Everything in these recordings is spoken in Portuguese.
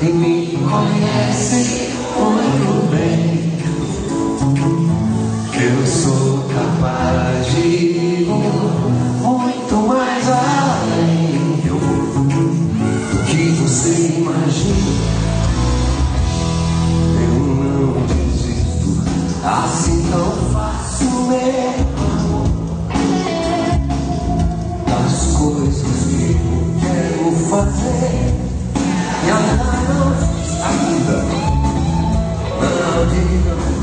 e me conhece muito bem. Eu sou capaz de ir muito mais além do que você imagina. Eu não desisto assim tão facilmente das coisas que eu quero fazer. Não diga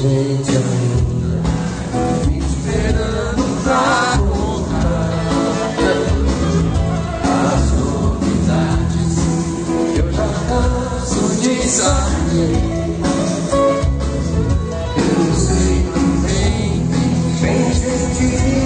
gente ainda esperando pra contar as novidades. Eu já canso de saber. Eu sei também tem gente